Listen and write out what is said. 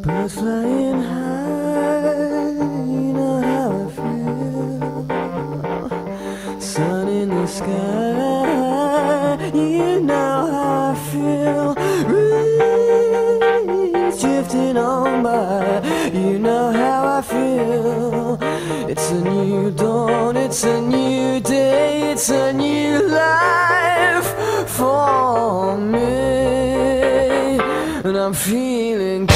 Birds flying high, you know how I feel. Sun in the sky, you know how I feel. Breeze drifting on by, you know how I feel. It's a new dawn, it's a new day, it's a new life for me. And I'm feeling